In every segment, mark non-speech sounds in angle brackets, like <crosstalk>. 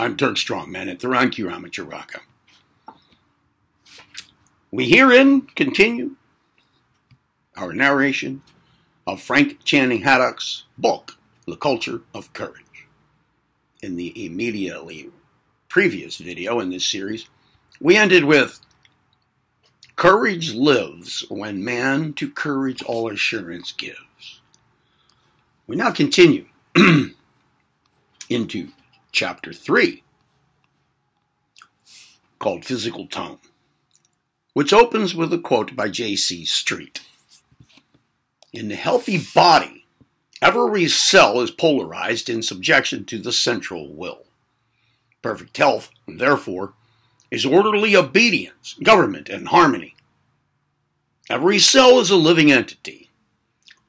I'm Turk Strongman at Theron Q. Ramacharaka. We herein continue our narration of Frank Channing Haddock's book, The Culture of Courage. In the immediately previous video in this series, we ended with Courage lives when man to courage all assurance gives. We now continue <clears throat> into chapter 3, called Physical Tone, which opens with a quote by J.C. Street. In the healthy body, every cell is polarized in subjection to the central will. Perfect health, therefore, is orderly obedience, government, and harmony. Every cell is a living entity,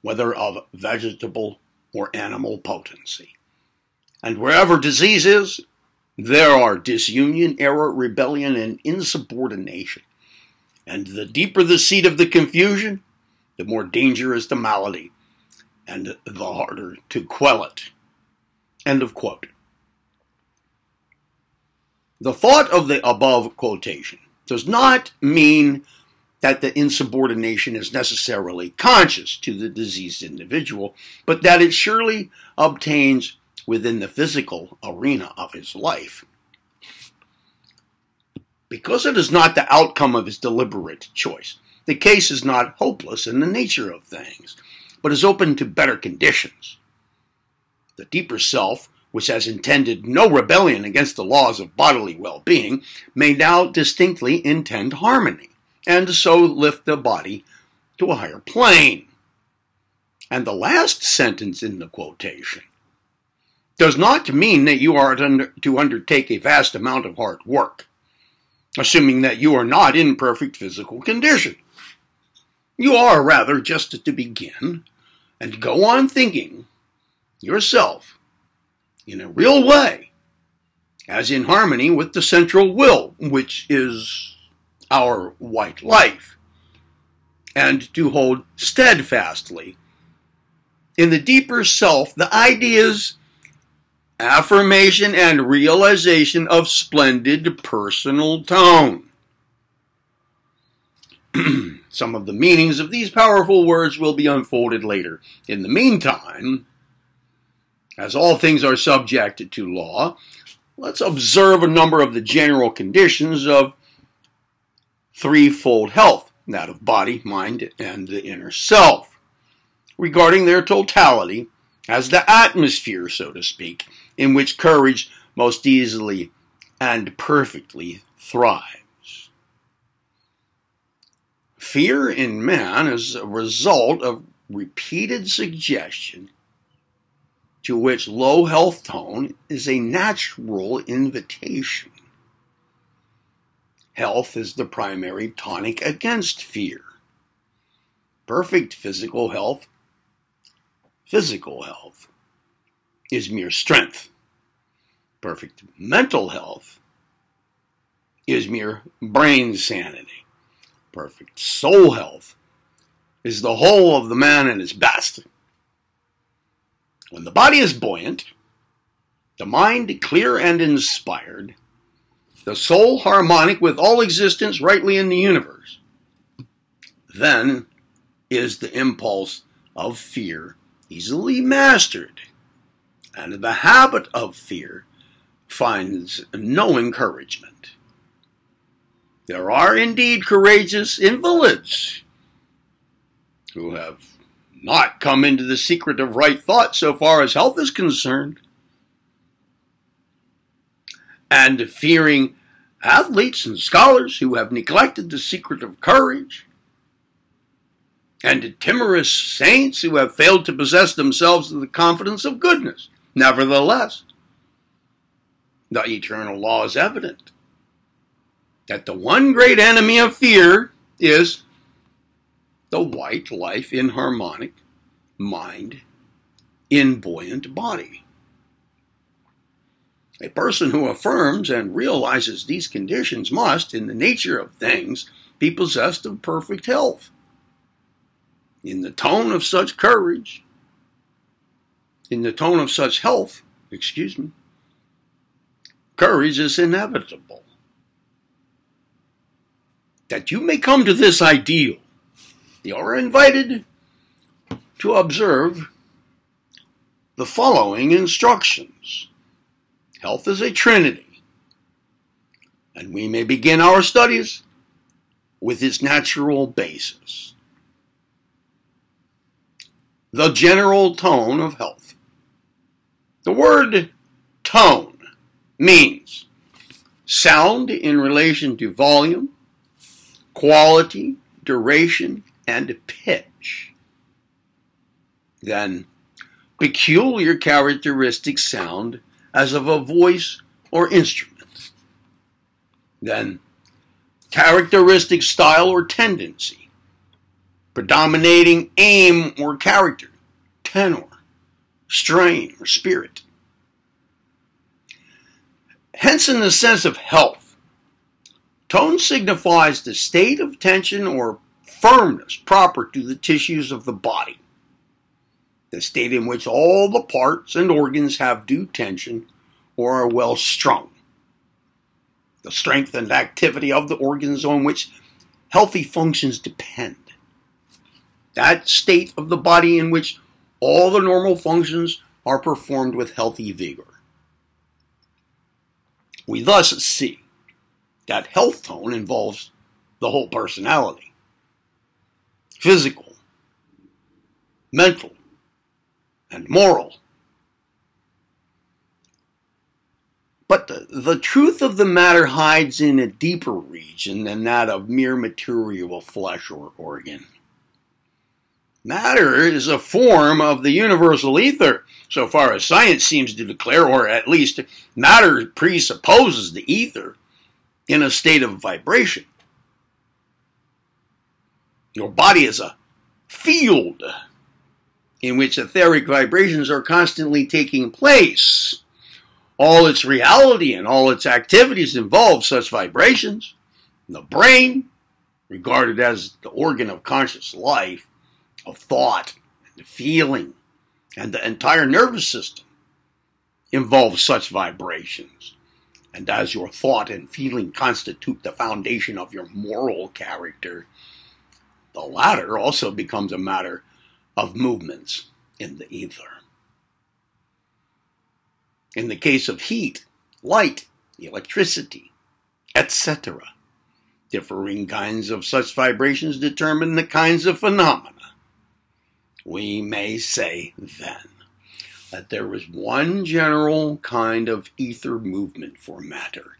whether of vegetable or animal potency. And wherever disease is, there are disunion, error, rebellion, and insubordination. And the deeper the seat of the confusion, the more dangerous the malady, and the harder to quell it. End of quote. The thought of the above quotation does not mean that the insubordination is necessarily conscious to the diseased individual, but that it surely obtains within the physical arena of his life. Because it is not the outcome of his deliberate choice, the case is not hopeless in the nature of things, but is open to better conditions. The deeper self which has intended no rebellion against the laws of bodily well being, may now distinctly intend harmony, and so lift the body to a higher plane. And the last sentence in the quotation does not mean that you are to undertake a vast amount of hard work, assuming that you are not in perfect physical condition. You are rather just to begin and go on thinking yourself in a real way, as in harmony with the central will, which is our white life, and to hold steadfastly in the deeper self the ideas, affirmation, and realization of splendid personal tone. <clears throat> Some of the meanings of these powerful words will be unfolded later. In the meantime, as all things are subject to law, let's observe a number of the general conditions of threefold health that of body, mind, and the inner self, regarding their totality as the atmosphere, so to speak, in which courage most easily and perfectly thrives. Fear in man is a result of repeated suggestion to which low health tone is a natural invitation. Health is the primary tonic against fear. Perfect physical health, physical health, is mere strength. Perfect mental health is mere brain sanity. Perfect soul health is the whole of the man at his best. When the body is buoyant, the mind clear and inspired, the soul harmonic with all existence rightly in the universe, then is the impulse of fear easily mastered, and the habit of fear finds no encouragement. There are indeed courageous invalids who have not come into the secret of right thought so far as health is concerned. And fearing athletes and scholars who have neglected the secret of courage, and to timorous saints who have failed to possess themselves of the confidence of goodness. Nevertheless, the eternal law is evident that the one great enemy of fear is the white life in harmonic mind in buoyant body. A person who affirms and realizes these conditions must, in the nature of things, be possessed of perfect health. In the tone of such courage, in the tone of such health, excuse me, courage is inevitable. That you may come to this ideal, you are invited to observe the following instructions. Health is a trinity, and we may begin our studies with its natural basis. The general tone of health. The word tone means sound in relation to volume, quality, duration, and pitch. Then, peculiar characteristic sound as of a voice or instrument. Then, characteristic style or tendency, predominating aim or character, tenor, strain, or spirit. Hence, in the sense of health, tone signifies the state of tension or firmness proper to the tissues of the body, the state in which all the parts and organs have due tension or are well strung, the strength and activity of the organs on which healthy functions depend, that state of the body in which all the normal functions are performed with healthy vigor. We thus see that health tone involves the whole personality physical, mental, and moral. But the, the, truth of the matter hides in a deeper region than that of mere material flesh or organ. Matter is a form of the universal ether, so far as science seems to declare, or at least matter presupposes the ether in a state of vibration. Your body is a field in which etheric vibrations are constantly taking place. All its reality and all its activities involve such vibrations. The brain, regarded as the organ of conscious life, of thought, and feeling, and the entire nervous system involves such vibrations. And as your thought and feeling constitute the foundation of your moral character, the latter also becomes a matter of movements in the ether. In the case of heat, light, electricity, etc., differing kinds of such vibrations determine the kinds of phenomena we may say then that there is one general kind of ether movement for matter,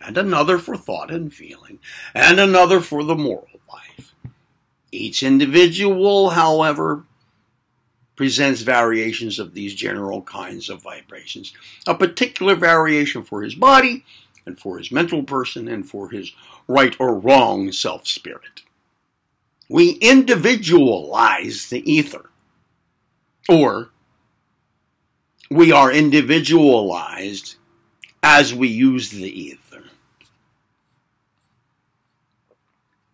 and another for thought and feeling, and another for the moral life. Each individual, however, presents variations of these general kinds of vibrations, a particular variation for his body, and for his mental person, and for his right or wrong self spirit. We individualize the ether, or we are individualized as we use the ether.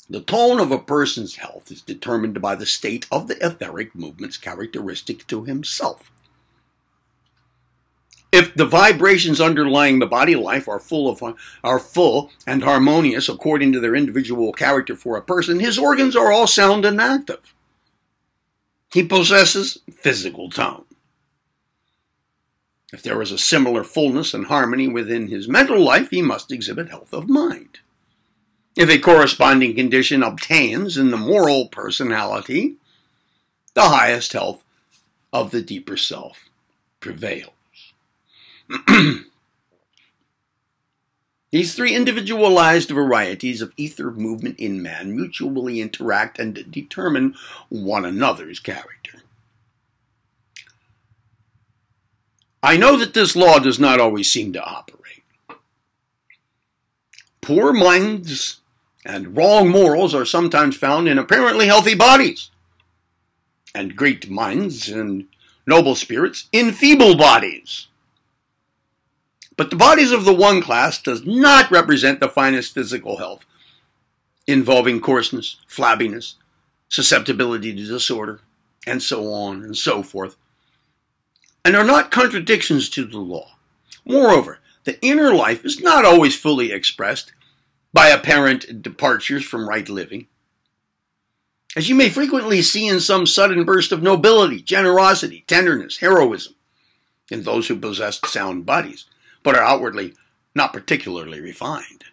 The tone of a person's health is determined by the state of the etheric movements characteristic to himself. If the vibrations underlying the body life are full of are full and harmonious according to their individual character for a person, his organs are all sound and active. He possesses physical tone. If there is a similar fullness and harmony within his mental life, he must exhibit health of mind. If a corresponding condition obtains in the moral personality, the highest health of the deeper self prevails. <clears throat> These three individualized varieties of ether movement in man mutually interact and determine one another's character. I know that this law does not always seem to operate. Poor minds and wrong morals are sometimes found in apparently healthy bodies, and great minds and noble spirits in feeble bodies. But the bodies of the one class does not represent the finest physical health, involving coarseness, flabbiness, susceptibility to disorder, and so on and so forth, and are not contradictions to the law. Moreover, the inner life is not always fully expressed by apparent departures from right living. As you may frequently see in some sudden burst of nobility, generosity, tenderness, heroism in those who possess sound bodies, but are outwardly not particularly refined.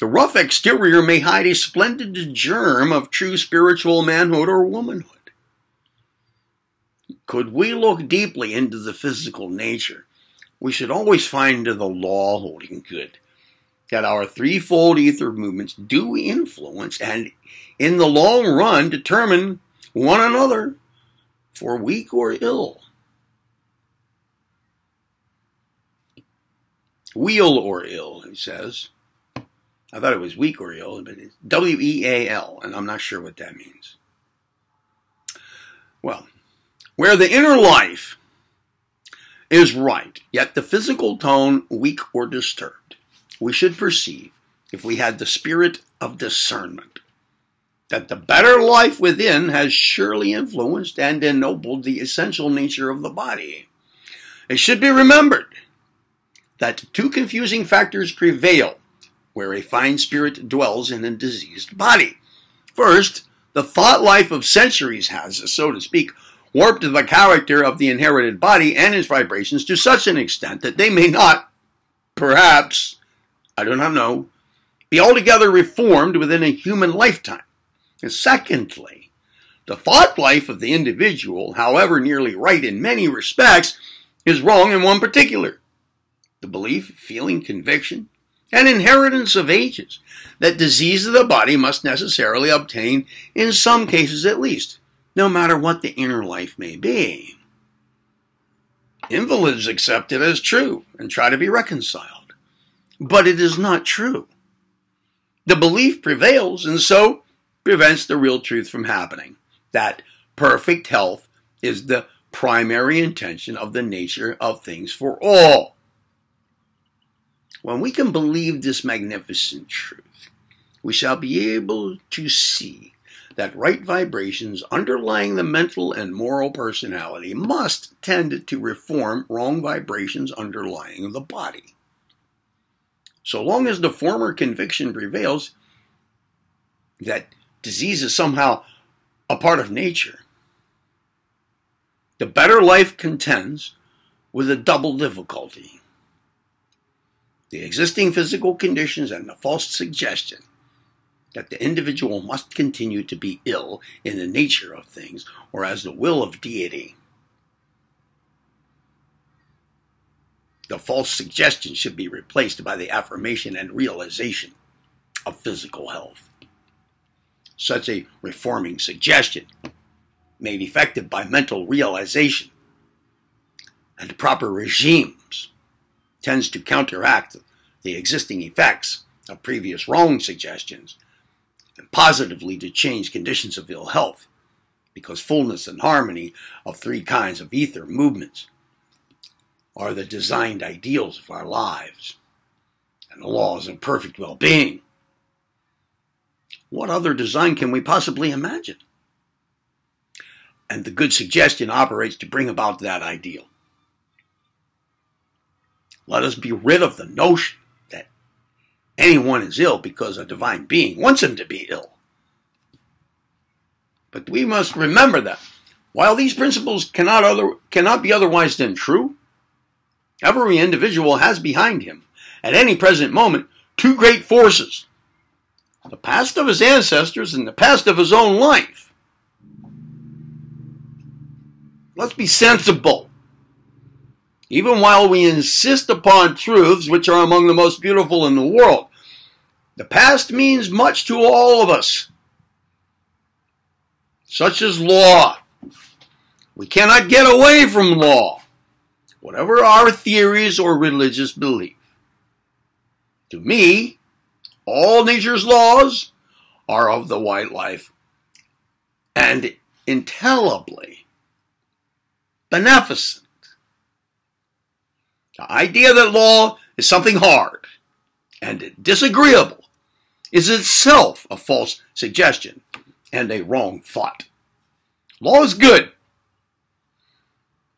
The rough exterior may hide a splendid germ of true spiritual manhood or womanhood. Could we look deeply into the physical nature, we should always find the law holding good that our threefold ether movements do influence and, in the long run, determine one another for weak or ill. Weal or ill, he says. I thought it was weak or ill, but it's W E A L, and I'm not sure what that means. Well, where the inner life is right, yet the physical tone weak or disturbed, we should perceive, if we had the spirit of discernment, that the better life within has surely influenced and ennobled the essential nature of the body. It should be remembered that two confusing factors prevail where a fine spirit dwells in a diseased body. First, the thought life of centuries has, so to speak, warped the character of the inherited body and its vibrations to such an extent that they may not, perhaps, I do not know, be altogether reformed within a human lifetime. And secondly, the thought life of the individual, however nearly right in many respects, is wrong in one particular. The belief, feeling, conviction, an inheritance of ages that disease of the body must necessarily obtain in some cases at least, no matter what the inner life may be. Invalids accept it as true and try to be reconciled, but it is not true. The belief prevails and so prevents the real truth from happening that perfect health is the primary intention of the nature of things for all. When we can believe this magnificent truth, we shall be able to see that right vibrations underlying the mental and moral personality must tend to reform wrong vibrations underlying the body. So long as the former conviction prevails that disease is somehow a part of nature, the better life contends with a double difficulty the existing physical conditions and the false suggestion that the individual must continue to be ill in the nature of things or as the will of deity. The false suggestion should be replaced by the affirmation and realization of physical health. Such a reforming suggestion, made effective by mental realization and proper regimes, tends to counteract the existing effects of previous wrong suggestions and positively to change conditions of ill health because fullness and harmony of three kinds of ether movements are the designed ideals of our lives and the laws of perfect well being. What other design can we possibly imagine? And the good suggestion operates to bring about that ideal. Let us be rid of the notion that anyone is ill because a divine being wants him to be ill. But we must remember that while these principles cannot, other, cannot be otherwise than true, every individual has behind him, at any present moment, two great forces the past of his ancestors and the past of his own life. Let's be sensible even while we insist upon truths which are among the most beautiful in the world. The past means much to all of us, such as law. We cannot get away from law, whatever our theories or religious belief. To me, all nature's laws are of the white life and intellibly beneficent. The idea that law is something hard and disagreeable is itself a false suggestion and a wrong thought. Law is good.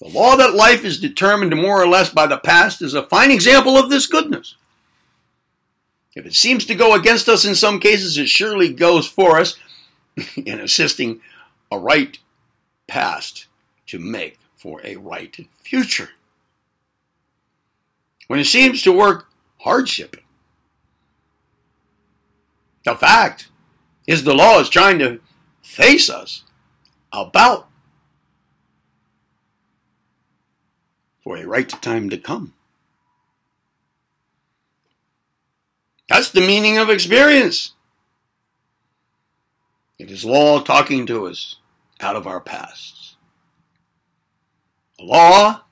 The law that life is determined more or less by the past is a fine example of this goodness. If it seems to go against us in some cases, it surely goes for us <laughs> in assisting a right past to make for a right future. When it seems to work hardship, the fact is the law is trying to face us about for a right time to come. That's the meaning of experience. It is law talking to us out of our pasts. The law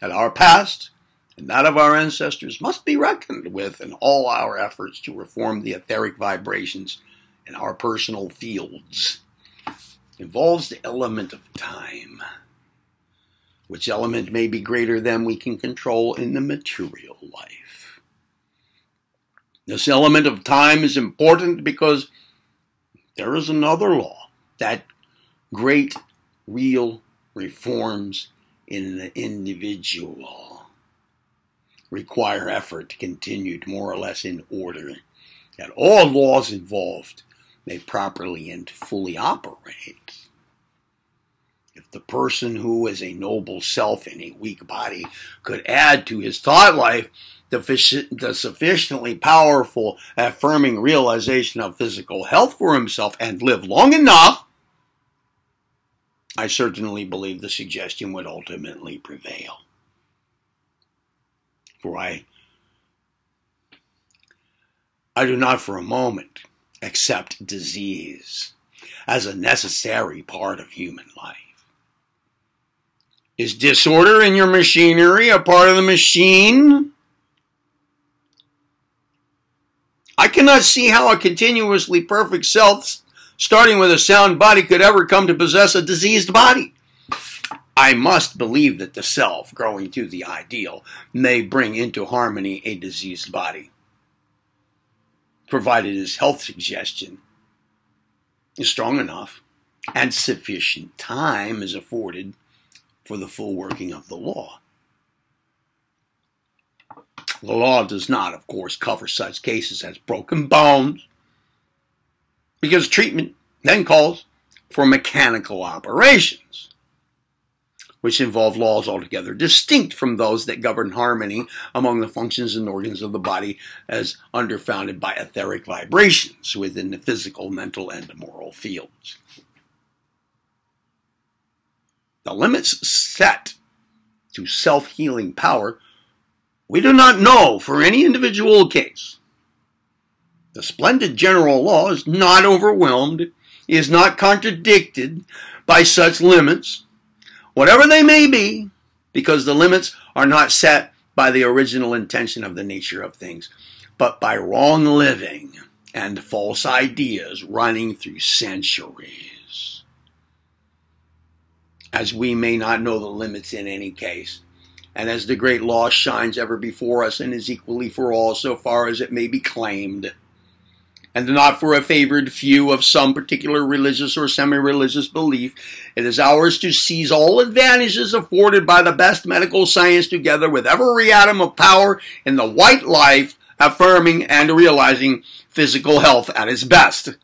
at our past and that of our ancestors must be reckoned with in all our efforts to reform the etheric vibrations in our personal fields. Involves the element of time which element may be greater than we can control in the material life. This element of time is important because there is another law that great real reforms in the individual require effort to continued more or less in order that all laws involved may properly and fully operate If the person who is a noble self in a weak body could add to his thought life the, the sufficiently powerful affirming realization of physical health for himself and live long enough, I certainly believe the suggestion would ultimately prevail. I, I do not for a moment accept disease as a necessary part of human life. Is disorder in your machinery a part of the machine? I cannot see how a continuously perfect self, starting with a sound body, could ever come to possess a diseased body. I must believe that the self, growing to the ideal, may bring into harmony a diseased body, provided his health suggestion is strong enough and sufficient time is afforded for the full working of the law. The law does not, of course, cover such cases as broken bones, because treatment then calls for mechanical operations, which involve laws altogether distinct from those that govern harmony among the functions and organs of the body as underfounded by etheric vibrations within the physical, mental, and moral fields the limits set to self healing power, we do not know for any individual case. The splendid general law is not overwhelmed, is not contradicted by such limits, whatever they may be, because the limits are not set by the original intention of the nature of things, but by wrong living and false ideas running through centuries as we may not know the limits in any case. And as the great law shines ever before us and is equally for all so far as it may be claimed, and not for a favored few of some particular religious or semi religious belief, it is ours to seize all advantages afforded by the best medical science together with every atom of power in the white life, affirming and realizing physical health at its best.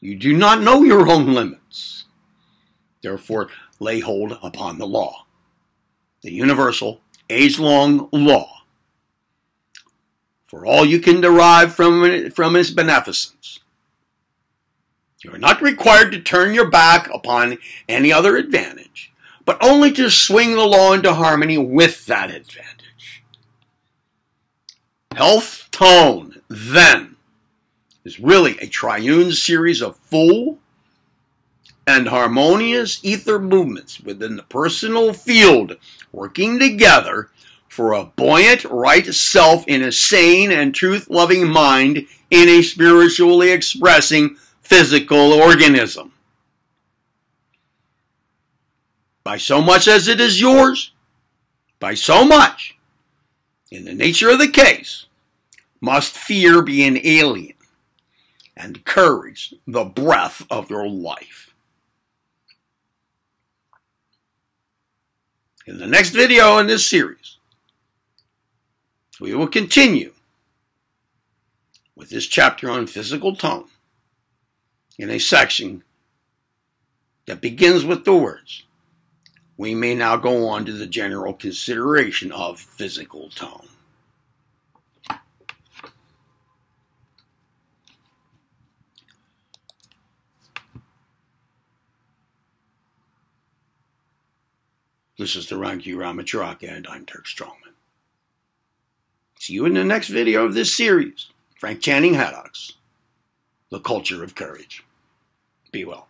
You do not know your own limits. Therefore, lay hold upon the law, the universal, age long law, for all you can derive from, from its beneficence. You are not required to turn your back upon any other advantage, but only to swing the law into harmony with that advantage. Health tone, then, is really a triune series of full, and harmonious ether movements within the personal field working together for a buoyant right self in a sane and truth loving mind in a spiritually expressing physical organism. By so much as it is yours, by so much, in the nature of the case, must fear be an alien and courage the breath of your life. In the next video in this series, we will continue with this chapter on physical tone in a section that begins with the words, we may now go on to the general consideration of physical tone. This is the Ranky Ramacharaka, and I'm Turk Strongman. See you in the next video of this series. Frank Channing Haddock's, The Culture of Courage. Be well.